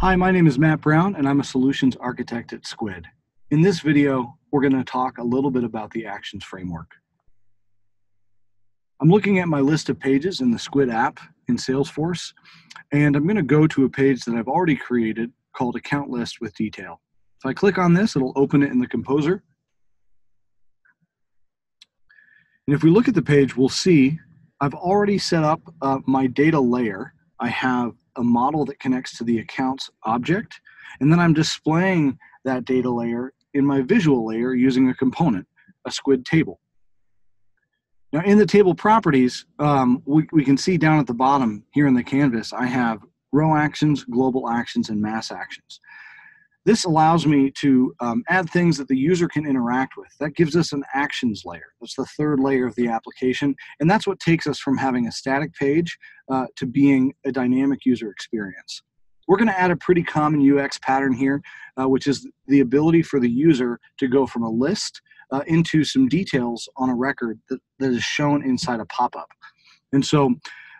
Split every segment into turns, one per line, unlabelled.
Hi, my name is Matt Brown and I'm a solutions architect at Skuid. In this video, we're going to talk a little bit about the actions framework. I'm looking at my list of pages in the Skuid app in Salesforce, and I'm going to go to a page that I've already created called Account List with Detail. If I click on this, it'll open it in the Composer. And if we look at the page, we'll see I've already set up uh, my data layer. I have a model that connects to the accounts object, and then I'm displaying that data layer in my visual layer using a component, a Skuid table. Now in the table properties, um, we, we can see down at the bottom here in the canvas, I have row actions, global actions, and mass actions. This allows me to um, add things that the user can interact with. That gives us an actions layer. That's the third layer of the application. And that's what takes us from having a static page uh, to being a dynamic user experience. We're going to add a pretty common UX pattern here, uh, which is the ability for the user to go from a list uh, into some details on a record that, that is shown inside a pop-up. And so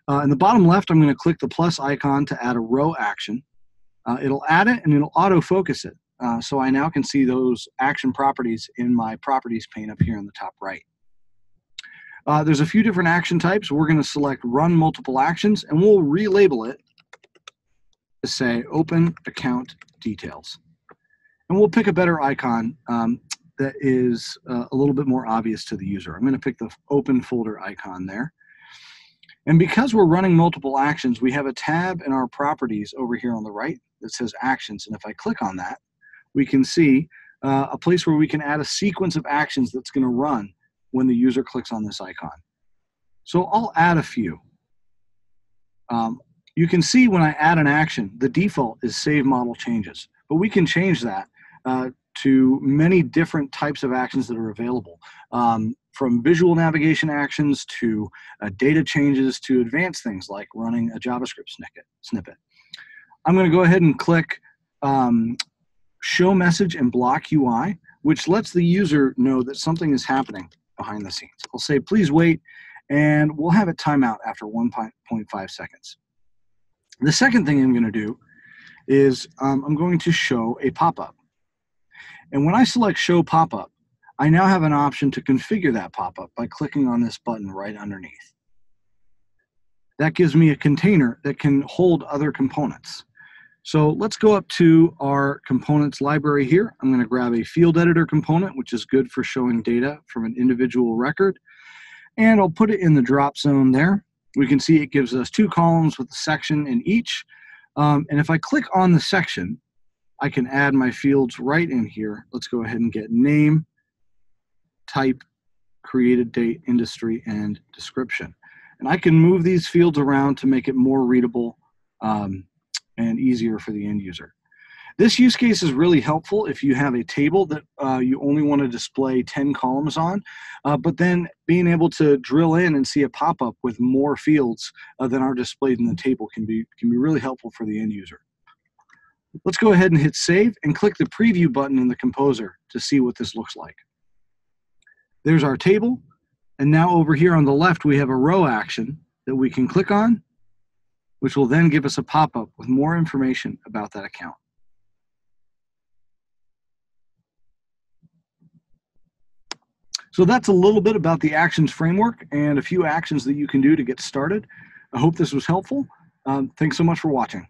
uh, in the bottom left, I'm going to click the plus icon to add a row action uh, it'll add it and it'll auto focus it. Uh, so I now can see those action properties in my properties pane up here in the top right. Uh, there's a few different action types. We're going to select run multiple actions and we'll relabel it to say open account details. And we'll pick a better icon um, that is uh, a little bit more obvious to the user. I'm going to pick the open folder icon there. And because we're running multiple actions, we have a tab in our properties over here on the right that says actions. And if I click on that, we can see uh, a place where we can add a sequence of actions that's going to run when the user clicks on this icon. So I'll add a few. Um, you can see when I add an action, the default is save model changes, but we can change that uh, to many different types of actions that are available. Um, from visual navigation actions to uh, data changes to advanced things like running a JavaScript snippet. I'm going to go ahead and click um, show message and block UI, which lets the user know that something is happening behind the scenes. I'll say, please wait, and we'll have it timeout after 1.5 seconds. The second thing I'm going to do is um, I'm going to show a pop-up. And when I select show pop-up, I now have an option to configure that pop-up by clicking on this button right underneath. That gives me a container that can hold other components. So let's go up to our components library here. I'm going to grab a field editor component, which is good for showing data from an individual record. And I'll put it in the drop zone there. We can see it gives us two columns with a section in each. Um, and if I click on the section, I can add my fields right in here. Let's go ahead and get name, type, created date, industry, and description. And I can move these fields around to make it more readable um, and easier for the end user. This use case is really helpful if you have a table that uh, you only want to display 10 columns on, uh, but then being able to drill in and see a pop-up with more fields uh, than are displayed in the table can be, can be really helpful for the end user. Let's go ahead and hit save and click the preview button in the composer to see what this looks like. There's our table, and now over here on the left we have a row action that we can click on which will then give us a pop-up with more information about that account. So that's a little bit about the actions framework and a few actions that you can do to get started. I hope this was helpful. Um, thanks so much for watching.